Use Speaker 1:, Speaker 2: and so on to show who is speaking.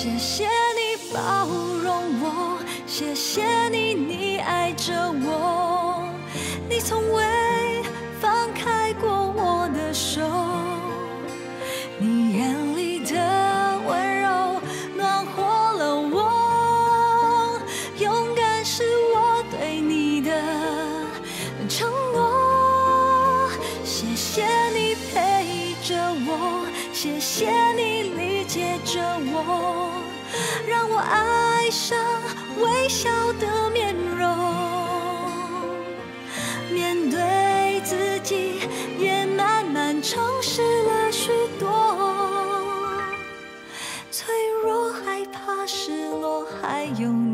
Speaker 1: 谢谢你包容我，谢谢你，你爱着我，你从未放开过我的手，你眼里的温柔暖和了我，勇敢是我对你的承诺。谢谢你陪着我，谢谢你理解着我，让我爱上微笑的面容。面对自己，也慢慢诚实了许多。脆弱、害怕、失落，还有。